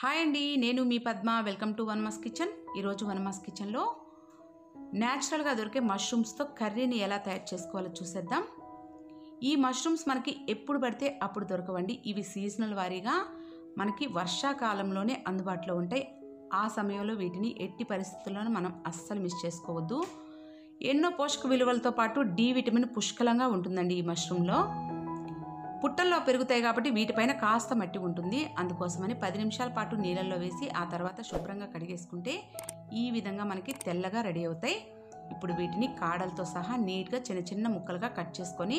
Hi అండి నేను మీ పద్మ. వెల్కమ్ టు వన్ మస్ కిచెన్. ఈరోజు వన్ మస్ కిచెన్లో న్యాచురల్గా దొరికే మష్రూమ్స్తో కర్రీని ఎలా తయారు చేసుకోవాలో చూసేద్దాం. ఈ మష్రూమ్స్ మనకి ఎప్పుడు పడితే అప్పుడు దొరకవండి. ఇవి సీజనల్ వారీగా మనకి వర్షాకాలంలోనే అందుబాటులో ఉంటాయి. ఆ సమయంలో వీటిని ఎట్టి పరిస్థితుల్లోనూ మనం అస్సలు మిస్ చేసుకోవద్దు. ఎన్నో పోషక విలువలతో పాటు డి విటమిన్ పుష్కలంగా ఉంటుందండి ఈ మష్రూమ్లో పుట్టల్లో పెరుగుతాయి కాబట్టి వీటిపైన కాస్త మట్టి ఉంటుంది. అందుకోసమని పది నిమిషాల పాటు నీళ్ళల్లో వేసి ఆ తర్వాత శుభ్రంగా కడిగేసుకుంటే ఈ విధంగా మనకి తెల్లగా రెడీ అవుతాయి. ఇప్పుడు వీటిని కాడలతో సహా నీట్గా చిన్న చిన్న ముక్కలుగా కట్ చేసుకొని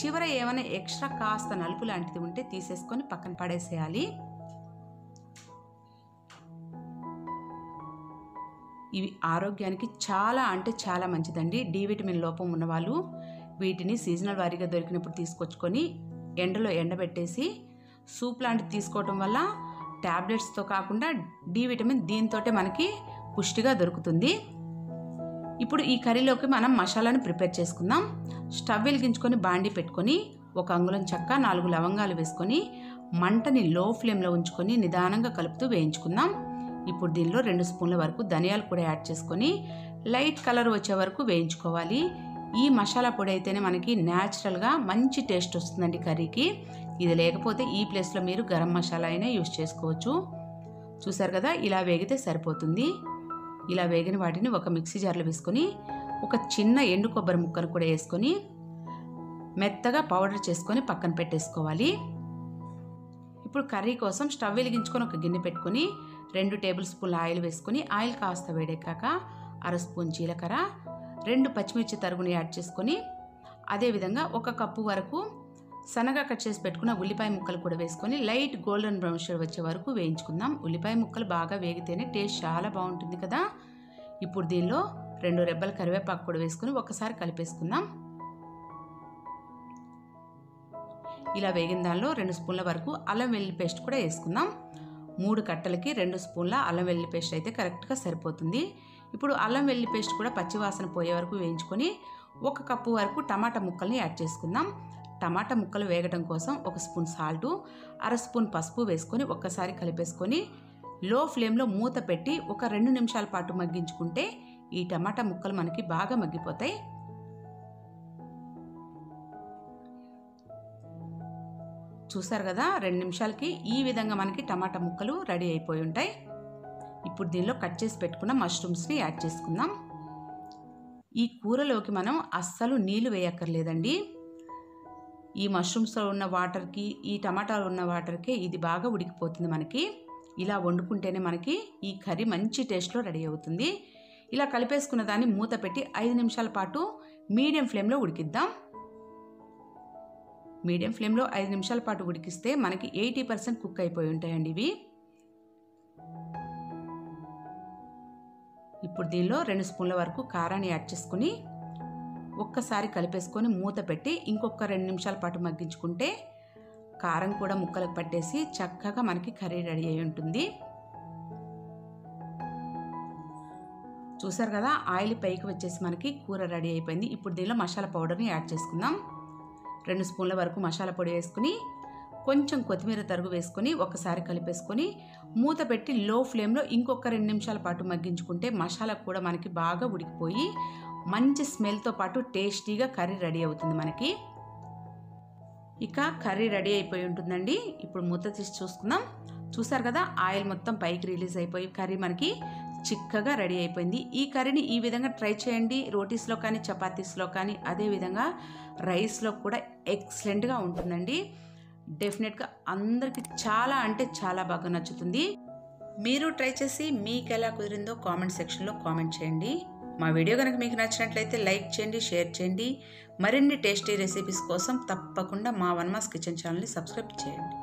చివర ఏమైనా ఎక్స్ట్రా కాస్త నలుపు లాంటిది ఉంటే తీసేసుకొని పక్కన పడేసేయాలి. ఇవి ఆరోగ్యానికి చాలా అంటే చాలా మంచిదండి. డి విటమిన్ లోపం ఉన్నవాళ్ళు వీటిని సీజనల్ వారీగా దొరికినప్పుడు తీసుకొచ్చుకొని ఎండలో ఎండబెట్టేసి సూప్ లాంటిది తీసుకోవటం వల్ల ట్యాబ్లెట్స్తో కాకుండా డి విటమిన్ దీంతో మనకి పుష్టిగా దొరుకుతుంది. ఇప్పుడు ఈ కర్రీలోకి మనం మసాలాను ప్రిపేర్ చేసుకుందాం. స్టవ్ వెలిగించుకొని బాండి పెట్టుకొని ఒక అంగుళం చెక్క నాలుగు లవంగాలు వేసుకొని మంటని లో ఫ్లేమ్లో ఉంచుకొని నిదానంగా కలుపుతూ వేయించుకుందాం. ఇప్పుడు దీనిలో రెండు స్పూన్ల వరకు ధనియాలు కూడా యాడ్ చేసుకొని లైట్ కలర్ వచ్చే వరకు వేయించుకోవాలి. ఈ మసాలా పొడి అయితేనే మనకి న్యాచురల్గా మంచి టేస్ట్ వస్తుందండి కర్రీకి. ఇది లేకపోతే ఈ ప్లేస్లో మీరు గరం మసాలా అయినా యూస్ చేసుకోవచ్చు. చూసారు కదా ఇలా వేగితే సరిపోతుంది. ఇలా వేగిన వాటిని ఒక మిక్సీ జార్లో వేసుకొని ఒక చిన్న ఎండు కొబ్బరి ముక్కను కూడా వేసుకొని మెత్తగా పౌడర్ చేసుకొని పక్కన పెట్టేసుకోవాలి. ఇప్పుడు కర్రీ కోసం స్టవ్ వెలిగించుకొని ఒక గిన్నె పెట్టుకొని రెండు టేబుల్ స్పూన్ల ఆయిల్ వేసుకొని ఆయిల్ కాస్త వేడెక్కాక అర స్పూన్ జీలకర్ర రెండు పచ్చిమిర్చి తరుగుని యాడ్ చేసుకొని అదేవిధంగా ఒక కప్పు వరకు సన్నగా కట్ చేసి పెట్టుకున్న ఉల్లిపాయ ముక్కలు కూడా వేసుకొని లైట్ గోల్డెన్ బ్రౌన్ షేడ్ వచ్చే వరకు వేయించుకుందాం. ఉల్లిపాయ ముక్కలు బాగా వేగితేనే టేస్ట్ చాలా బాగుంటుంది కదా. ఇప్పుడు దీనిలో రెండు రెబ్బల కరివేపాకు కూడా వేసుకొని ఒకసారి కలిపేసుకుందాం. ఇలా వేగిన దానిలో రెండు స్పూన్ల వరకు అల్లం వెల్లుల్లి పేస్ట్ కూడా వేసుకుందాం. మూడు కట్టలకి రెండు స్పూన్ల అల్లం వెల్లుల్లి పేస్ట్ అయితే కరెక్ట్గా సరిపోతుంది. ఇప్పుడు అల్లం వెల్లి పేస్ట్ కూడా పచ్చివాసన పోయే వరకు వేయించుకొని ఒక కప్పు వరకు టమాటా ముక్కల్ని యాడ్ చేసుకుందాం. టమాటా ముక్కలు వేగడం కోసం ఒక స్పూన్ సాల్టు అర స్పూన్ పసుపు వేసుకొని ఒక్కసారి కలిపేసుకొని లో ఫ్లేమ్లో మూత పెట్టి ఒక రెండు నిమిషాల పాటు మగ్గించుకుంటే ఈ టమాటా ముక్కలు మనకి బాగా మగ్గిపోతాయి. చూసారు కదా? రెండు నిమిషాలకి ఈ విధంగా మనకి టమాటా ముక్కలు రెడీ అయిపోయి ఉంటాయి. ఇప్పుడు దీనిలో కట్ చేసి పెట్టుకున్న మష్రూమ్స్ని యాడ్ చేసుకుందాం. ఈ కూరలోకి మనం అస్సలు నీళ్ళు వేయక్కర్లేదండి. ఈ మష్రూమ్స్లో ఉన్న వాటర్కి ఈ టమాటాలో ఉన్న వాటర్కి ఇది బాగా ఉడికిపోతుంది మనకి. ఇలా వండుకుంటేనే మనకి ఈ కర్రీ మంచి టేస్ట్లో రెడీ అవుతుంది. ఇలా కలిపేసుకున్న దాన్ని మూత పెట్టి ఐదు నిమిషాల పాటు మీడియం ఫ్లేమ్లో ఉడికిద్దాం. మీడియం ఫ్లేమ్లో ఐదు నిమిషాల పాటు ఉడికిస్తే మనకి ఎయిటీ పర్సెంట్ కుక్ అయిపోయి ఉంటాయండి ఇవి. ఇప్పుడు దీనిలో రెండు స్పూన్ల వరకు కారాన్ని యాడ్ చేసుకుని ఒక్కసారి కలిపేసుకొని మూత పెట్టి ఇంకొక రెండు నిమిషాల పాటు మగ్గించుకుంటే కారం కూడా ముక్కలకు పట్టేసి చక్కగా మనకి కర్రీ రెడీ అయి ఉంటుంది. చూసారు కదా ఆయిల్ పైకి వచ్చేసి మనకి కూర రెడీ అయిపోయింది. ఇప్పుడు దీనిలో మసాలా పౌడర్ని యాడ్ చేసుకుందాం. రెండు స్పూన్ల వరకు మసాలా పొడి వేసుకుని కొంచెం కొత్తిమీర తరుగు వేసుకొని ఒకసారి కలిపేసుకొని మూత పెట్టి లో ఫ్లేమ్లో ఇంకొక రెండు నిమిషాల పాటు మగ్గించుకుంటే మసాలా కూడా మనకి బాగా ఉడికిపోయి మంచి స్మెల్తో పాటు టేస్టీగా కర్రీ రెడీ అవుతుంది మనకి. ఇక కర్రీ రెడీ అయిపోయి ఉంటుందండి. ఇప్పుడు మూత తీసి చూసుకుందాం. చూసారు కదా ఆయిల్ మొత్తం పైకి రిలీజ్ అయిపోయి కర్రీ మనకి చిక్కగా రెడీ అయిపోయింది. ఈ కర్రీని ఈ విధంగా ట్రై చేయండి. రోటీస్లో కానీ చపాతీస్లో కానీ అదేవిధంగా రైస్లో కూడా ఎక్సలెంట్గా ఉంటుందండి. డెఫినెట్గా అందరికీ చాలా అంటే చాలా బాగా నచ్చుతుంది. మీరు ట్రై చేసి మీకు ఎలా కుదిరిందో కామెంట్ సెక్షన్లో కామెంట్ చేయండి. మా వీడియో కనుక మీకు నచ్చినట్లయితే లైక్ చేయండి షేర్ చేయండి. మరిన్ని టేస్టీ రెసిపీస్ కోసం తప్పకుండా మా వన్ మాస్ కిచెన్ ఛానల్ని సబ్స్క్రైబ్ చేయండి.